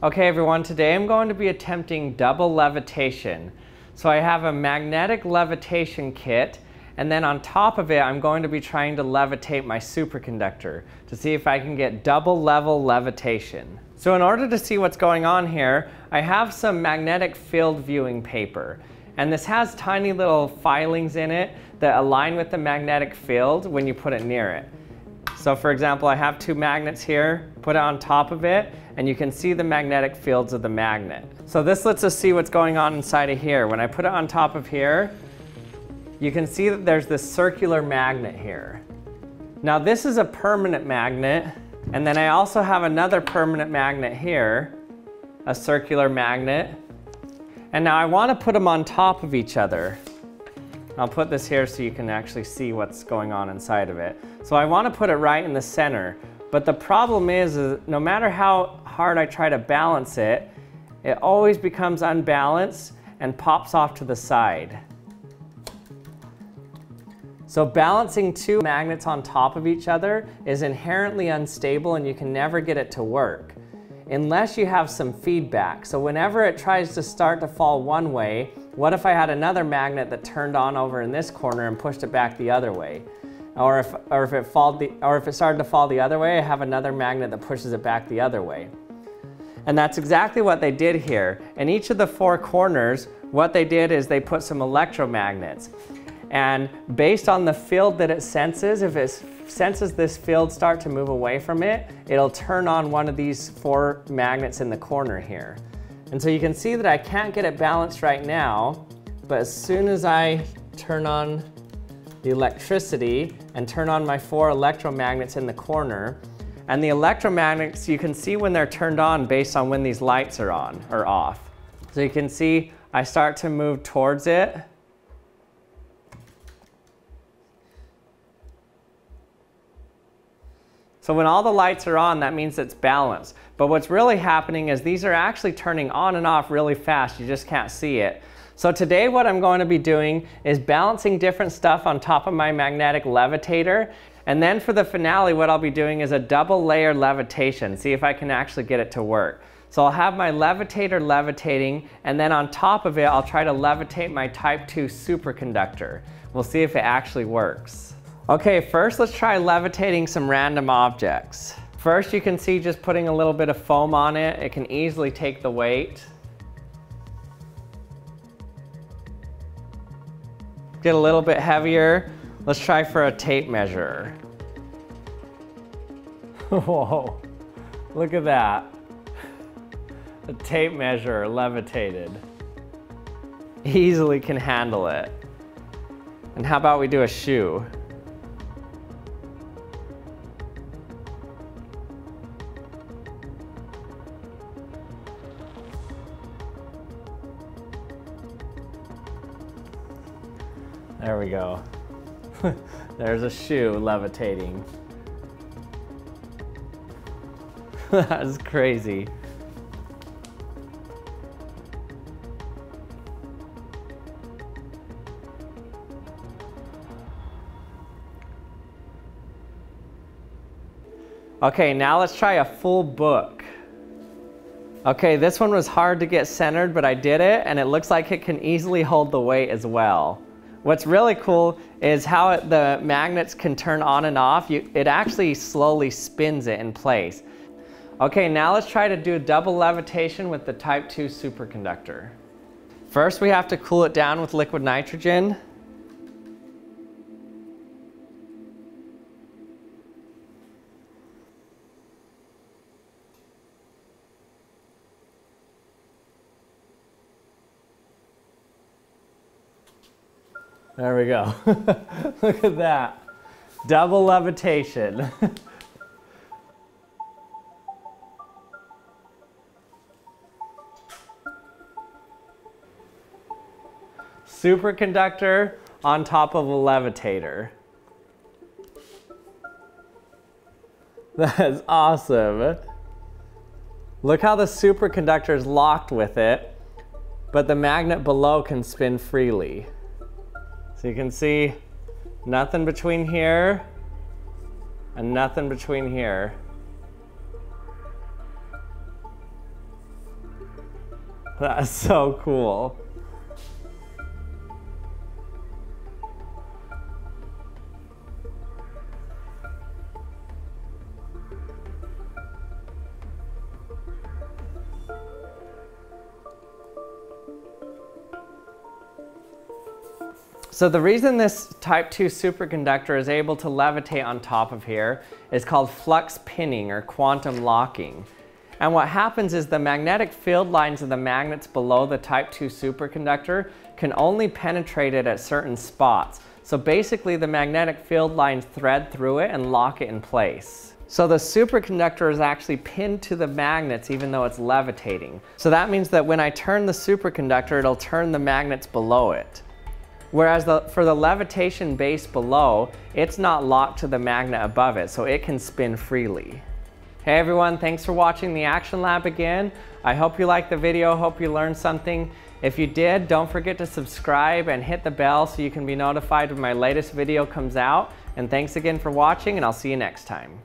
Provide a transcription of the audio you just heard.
Okay everyone, today I'm going to be attempting double levitation. So I have a magnetic levitation kit and then on top of it I'm going to be trying to levitate my superconductor to see if I can get double level levitation. So in order to see what's going on here, I have some magnetic field viewing paper and this has tiny little filings in it that align with the magnetic field when you put it near it. So for example, I have two magnets here, put it on top of it, and you can see the magnetic fields of the magnet. So this lets us see what's going on inside of here. When I put it on top of here, you can see that there's this circular magnet here. Now this is a permanent magnet, and then I also have another permanent magnet here, a circular magnet. And now I want to put them on top of each other. I'll put this here so you can actually see what's going on inside of it. So I want to put it right in the center. But the problem is, is no matter how hard I try to balance it, it always becomes unbalanced and pops off to the side. So balancing two magnets on top of each other is inherently unstable and you can never get it to work unless you have some feedback. So whenever it tries to start to fall one way, what if I had another magnet that turned on over in this corner and pushed it back the other way? Or if, or if, it, fall the, or if it started to fall the other way, I have another magnet that pushes it back the other way. And that's exactly what they did here. In each of the four corners, what they did is they put some electromagnets. And based on the field that it senses, if it senses this field start to move away from it, it'll turn on one of these four magnets in the corner here. And so you can see that I can't get it balanced right now, but as soon as I turn on the electricity and turn on my four electromagnets in the corner, and the electromagnets, you can see when they're turned on based on when these lights are on or off. So you can see I start to move towards it So when all the lights are on, that means it's balanced. But what's really happening is these are actually turning on and off really fast. You just can't see it. So today what I'm going to be doing is balancing different stuff on top of my magnetic levitator. And then for the finale, what I'll be doing is a double layer levitation. See if I can actually get it to work. So I'll have my levitator levitating, and then on top of it, I'll try to levitate my type 2 superconductor. We'll see if it actually works. Okay, first let's try levitating some random objects. First you can see just putting a little bit of foam on it, it can easily take the weight. Get a little bit heavier. Let's try for a tape measure. Whoa, look at that. A tape measure levitated. Easily can handle it. And how about we do a shoe? There we go. There's a shoe levitating. that is crazy. Okay, now let's try a full book. Okay, this one was hard to get centered, but I did it, and it looks like it can easily hold the weight as well. What's really cool is how it, the magnets can turn on and off. You, it actually slowly spins it in place. Okay, now let's try to do a double levitation with the type 2 superconductor. First, we have to cool it down with liquid nitrogen. There we go. Look at that. Double levitation. Superconductor on top of a levitator. That is awesome. Look how the superconductor is locked with it, but the magnet below can spin freely. So you can see nothing between here and nothing between here. That's so cool. So the reason this type 2 superconductor is able to levitate on top of here is called flux pinning or quantum locking. And what happens is the magnetic field lines of the magnets below the type 2 superconductor can only penetrate it at certain spots. So basically the magnetic field lines thread through it and lock it in place. So the superconductor is actually pinned to the magnets even though it's levitating. So that means that when I turn the superconductor, it'll turn the magnets below it. Whereas the, for the levitation base below, it's not locked to the magnet above it, so it can spin freely. Hey everyone, thanks for watching the Action Lab again. I hope you liked the video, hope you learned something. If you did, don't forget to subscribe and hit the bell so you can be notified when my latest video comes out. And thanks again for watching, and I'll see you next time.